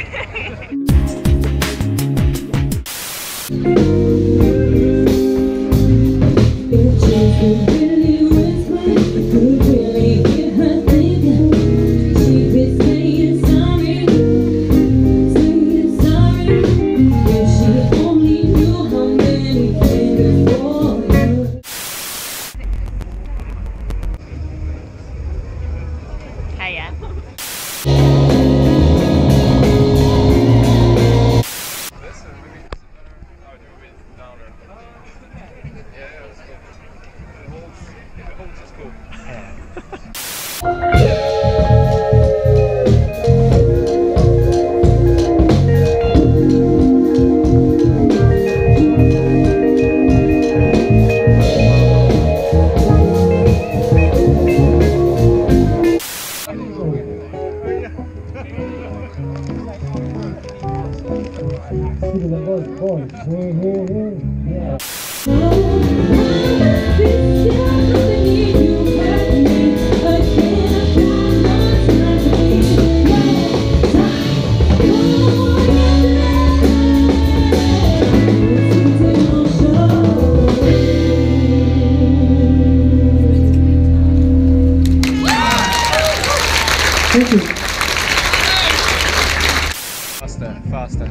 Hiya. Thank you. Faster, faster.